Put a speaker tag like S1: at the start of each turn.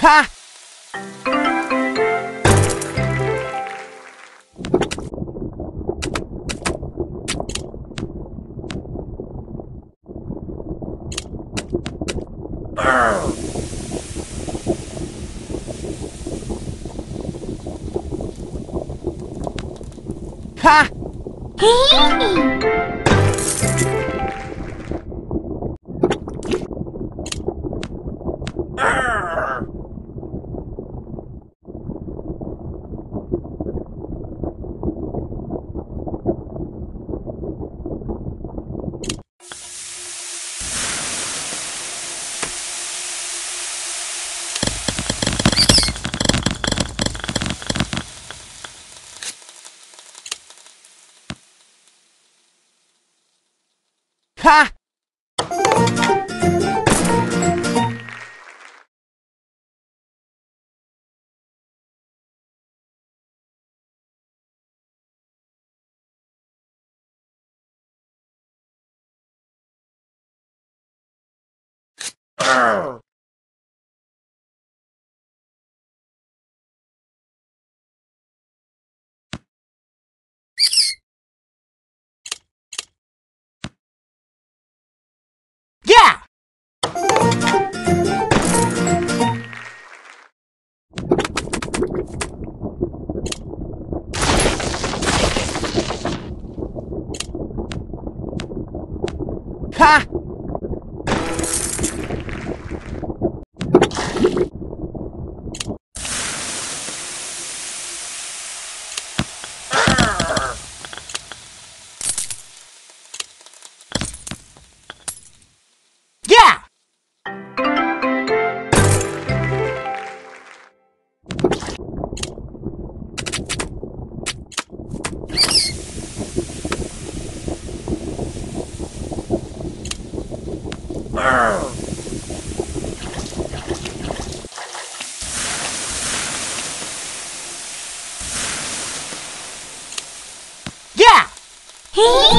S1: Ha! Ha! Ha! Yeah! Ha! Yeah!